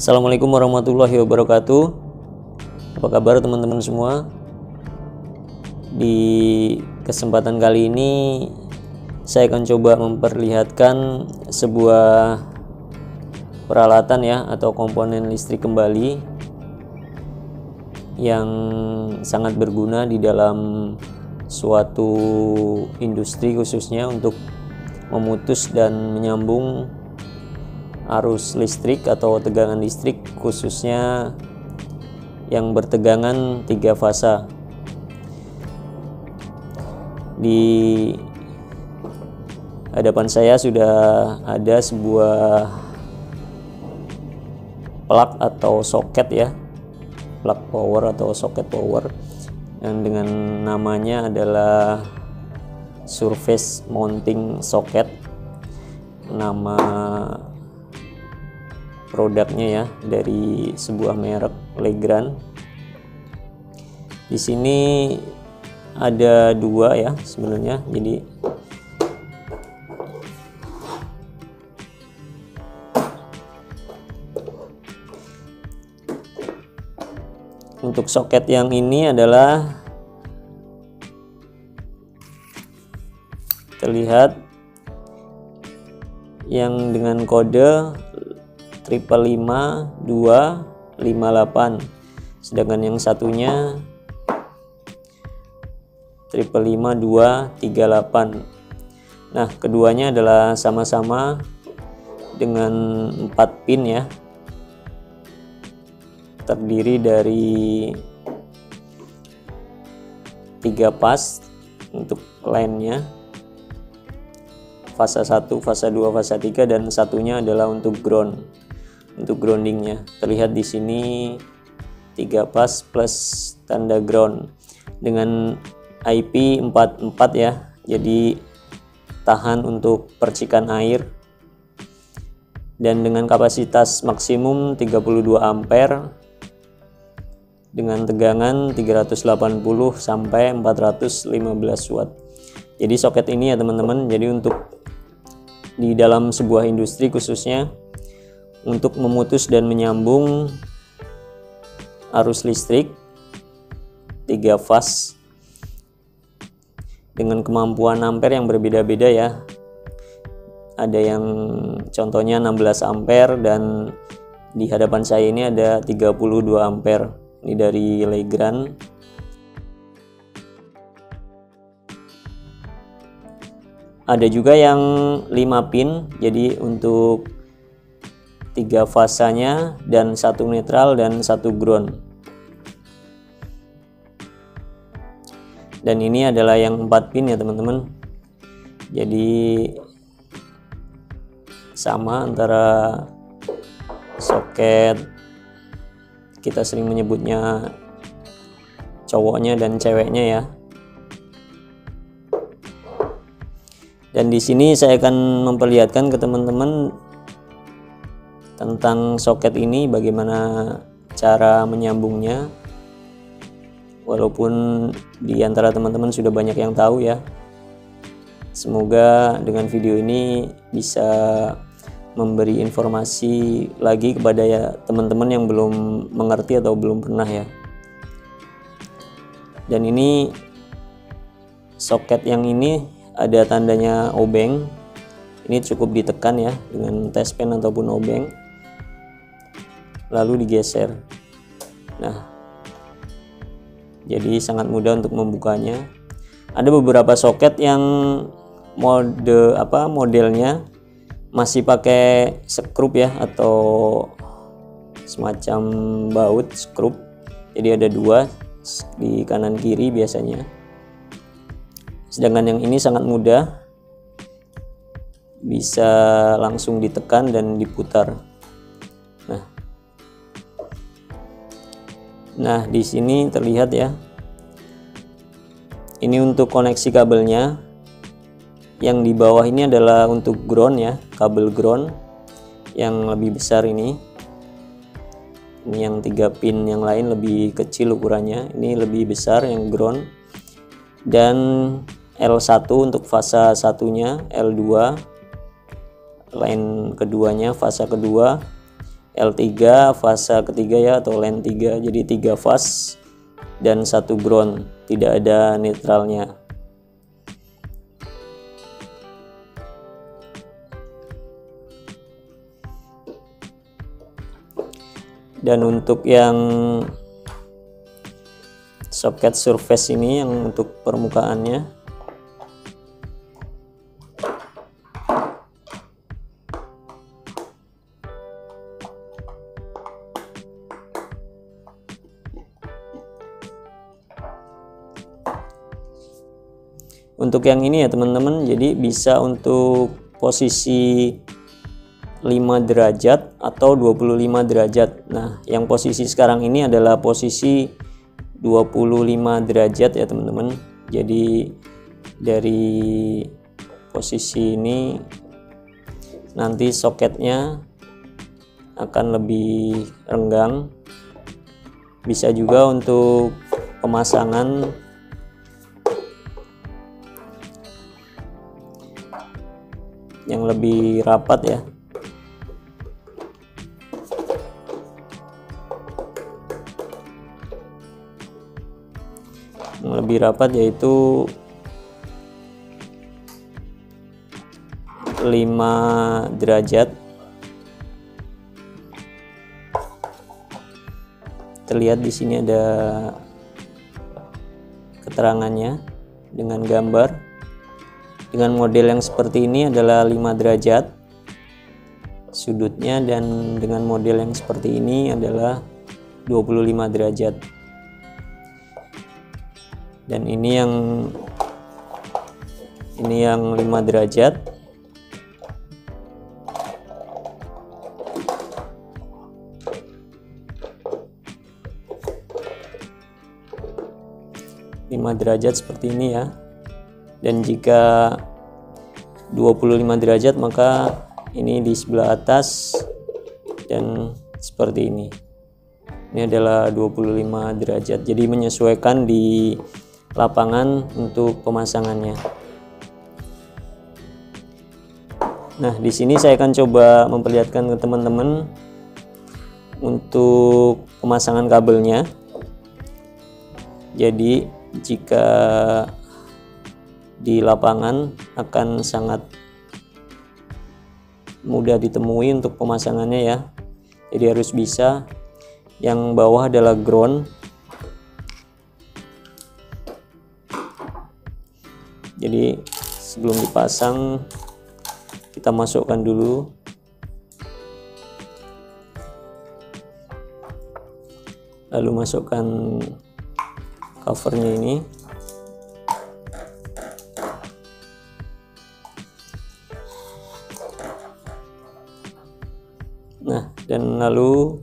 Assalamualaikum warahmatullahi wabarakatuh. Apa kabar teman-teman semua? Di kesempatan kali ini saya akan coba memperlihatkan sebuah peralatan ya atau komponen listrik kembali yang sangat berguna di dalam suatu industri khususnya untuk memutus dan menyambung arus listrik atau tegangan listrik khususnya yang bertegangan tiga fasa di hadapan saya sudah ada sebuah plug atau soket ya. Plug power atau soket power yang dengan namanya adalah surface mounting socket. Nama produknya ya dari sebuah merek Legrand. Di sini ada dua ya sebenarnya. Jadi untuk soket yang ini adalah terlihat yang dengan kode triple lima dua lima delapan sedangkan yang satunya triple lima dua tiga delapan nah keduanya adalah sama-sama dengan empat pin ya. Terdiri dari tiga pas untuk lainnya. Fase 1, fase 2, fase 3 dan satunya adalah untuk ground untuk groundingnya. Terlihat di sini tiga pas plus tanda ground dengan IP 44 ya. Jadi tahan untuk percikan air. Dan dengan kapasitas maksimum 32 ampere dengan tegangan 380 sampai 415 watt. Jadi soket ini ya teman-teman jadi untuk di dalam sebuah industri khususnya untuk memutus dan menyambung arus listrik 3 fase dengan kemampuan ampere yang berbeda-beda ya. Ada yang contohnya 16 ampere dan di hadapan saya ini ada 32 ampere. Ini dari Legrand. Ada juga yang 5 pin jadi untuk tiga fasanya dan satu netral dan satu ground. Dan ini adalah yang empat pin ya teman-teman. Jadi sama antara soket kita sering menyebutnya cowoknya dan ceweknya ya. Dan di sini saya akan memperlihatkan ke teman-teman tentang soket ini bagaimana cara menyambungnya. Walaupun di antara teman-teman sudah banyak yang tahu ya semoga dengan video ini bisa memberi informasi lagi kepada ya teman-teman yang belum mengerti atau belum pernah ya. Dan ini soket yang ini ada tandanya obeng. Ini cukup ditekan ya dengan pen ataupun obeng lalu digeser. Nah jadi sangat mudah untuk membukanya. Ada beberapa soket yang mode apa modelnya masih pakai skrup ya atau semacam baut skrup jadi ada dua di kanan kiri biasanya. Sedangkan yang ini sangat mudah bisa langsung ditekan dan diputar Nah, di sini terlihat ya. Ini untuk koneksi kabelnya. Yang di bawah ini adalah untuk ground ya, kabel ground yang lebih besar ini. Ini yang tiga pin yang lain lebih kecil ukurannya. Ini lebih besar yang ground. Dan L1 untuk fase satunya, L2 lain keduanya fase kedua L3 fase ketiga ya atau LAN 3 jadi tiga fase dan satu ground. Tidak ada netralnya. Dan untuk yang soket surface ini yang untuk permukaannya untuk yang ini ya teman-teman jadi bisa untuk posisi 5 derajat atau 25 derajat. Nah yang posisi sekarang ini adalah posisi 25 derajat ya teman-teman. Jadi dari posisi ini nanti soketnya akan lebih renggang. Bisa juga untuk pemasangan yang lebih rapat ya. Yang lebih rapat yaitu 5 derajat. Terlihat di sini ada keterangannya dengan gambar dengan model yang seperti ini adalah 5 derajat sudutnya dan dengan model yang seperti ini adalah 25 derajat. Dan ini yang ini yang 5 derajat. Lima derajat seperti ini ya dan jika 25 derajat maka ini di sebelah atas dan seperti ini ini adalah 25 derajat jadi menyesuaikan di lapangan untuk pemasangannya. Nah, di sini saya akan coba memperlihatkan ke teman-teman untuk pemasangan kabelnya. Jadi, jika di lapangan akan sangat mudah ditemui untuk pemasangannya ya. Jadi harus bisa. Yang bawah adalah ground jadi sebelum dipasang kita masukkan dulu lalu masukkan covernya ini dan lalu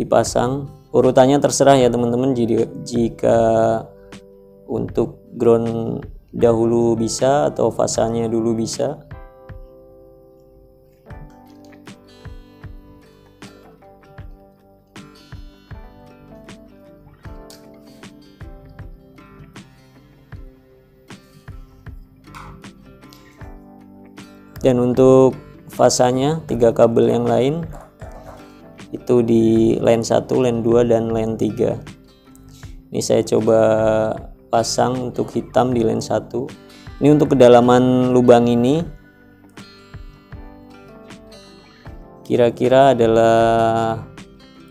dipasang. Urutannya terserah ya teman-teman. Jadi jika untuk ground dahulu bisa atau fasanya dulu bisa. Dan untuk fasanya tiga kabel yang lain itu di line 1, line 2 dan line 3 ini saya coba pasang untuk hitam di lens 1 ini untuk kedalaman lubang ini. Kira-kira adalah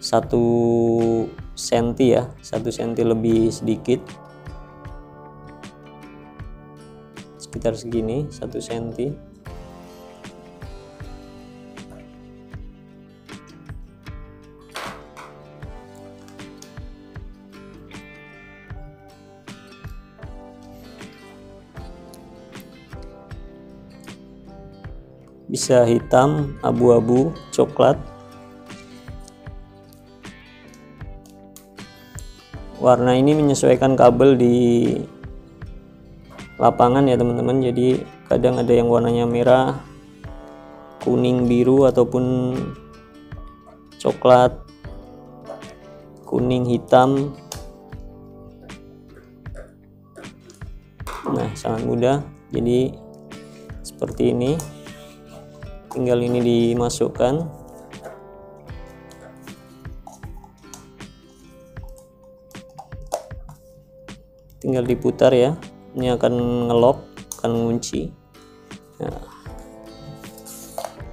satu senti ya satu senti lebih sedikit. Sekitar segini satu senti bisa hitam, abu-abu, coklat. Warna ini menyesuaikan kabel di lapangan ya teman-teman. Jadi kadang ada yang warnanya merah, kuning, biru ataupun coklat, kuning, hitam. Nah, sangat mudah. Jadi seperti ini tinggal ini dimasukkan. Tinggal diputar ya. Ini akan ngelok akan ngunci. Nah.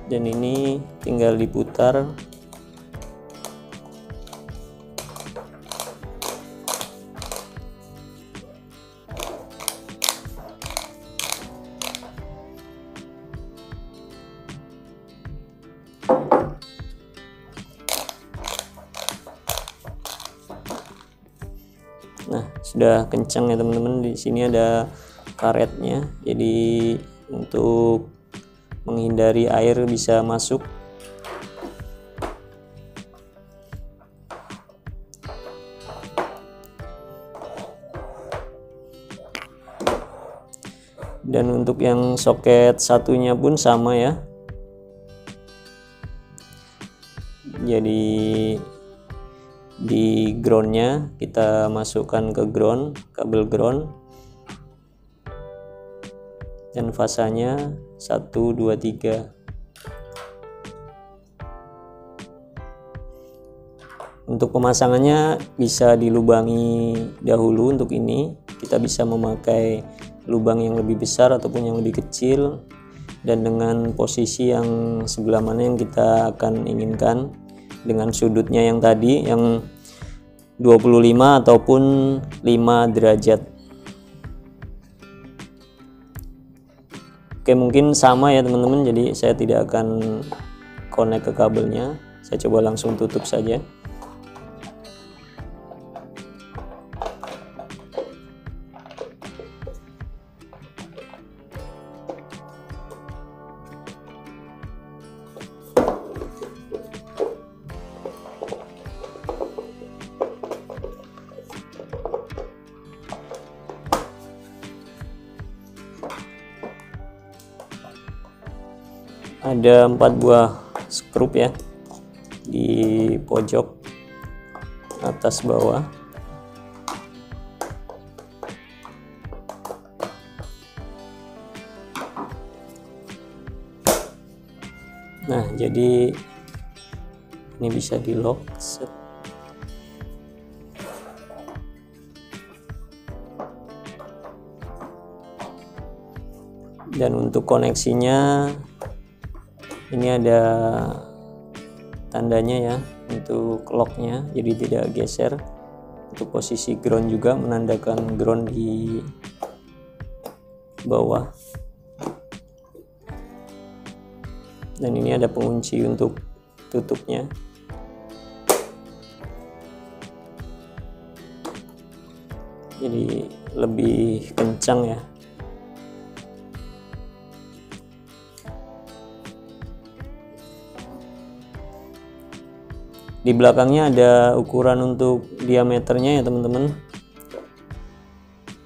dan ini tinggal diputar. Sudah kencang ya teman-teman. Di sini ada karetnya. Jadi untuk menghindari air bisa masuk. Dan untuk yang soket satunya pun sama ya. Jadi di groundnya kita masukkan ke ground kabel ground. Dan fasanya 1 2 3 untuk pemasangannya bisa dilubangi dahulu untuk ini. Kita bisa memakai lubang yang lebih besar ataupun yang lebih kecil. Dan dengan posisi yang sebelah mana yang kita akan inginkan dengan sudutnya yang tadi yang 25 ataupun 5 derajat. Oke mungkin sama ya teman-teman. Jadi saya tidak akan connect ke kabelnya. Saya coba langsung tutup saja ada empat buah skrup ya di pojok atas bawah. Nah jadi ini bisa di lock set. Dan untuk koneksinya ini ada tandanya ya untuk locknya jadi tidak geser. Untuk posisi ground juga menandakan ground di bawah. Dan ini ada pengunci untuk tutupnya. Jadi lebih kencang ya di belakangnya ada ukuran untuk diameternya ya teman-teman.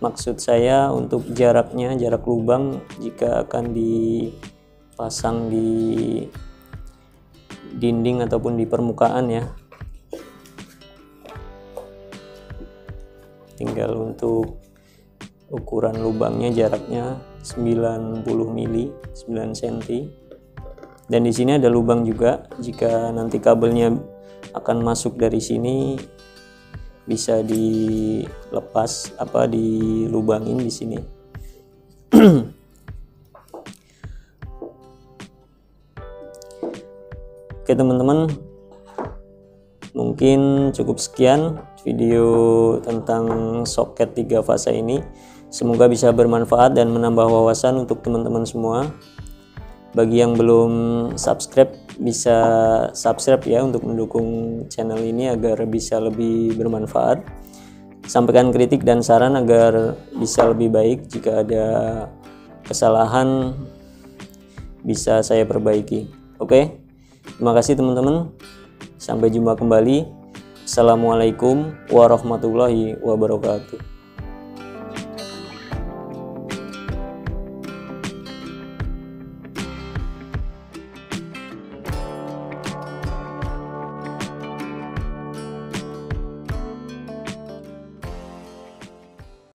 Maksud saya untuk jaraknya jarak lubang jika akan dipasang di dinding ataupun di permukaan ya. Tinggal untuk ukuran lubangnya jaraknya 90 mili 9 cm dan di sini ada lubang juga. Jika nanti kabelnya akan masuk dari sini bisa dilepas apa dilubangin di sini. Oke teman-teman. Mungkin cukup sekian video tentang soket tiga fase ini. Semoga bisa bermanfaat dan menambah wawasan untuk teman-teman semua. Bagi yang belum subscribe bisa subscribe ya untuk mendukung channel ini agar bisa lebih bermanfaat. Sampaikan kritik dan saran agar bisa lebih baik. Jika ada kesalahan bisa saya perbaiki. Oke? Terima kasih teman-teman. Sampai jumpa kembali. Assalamualaikum warahmatullahi wabarakatuh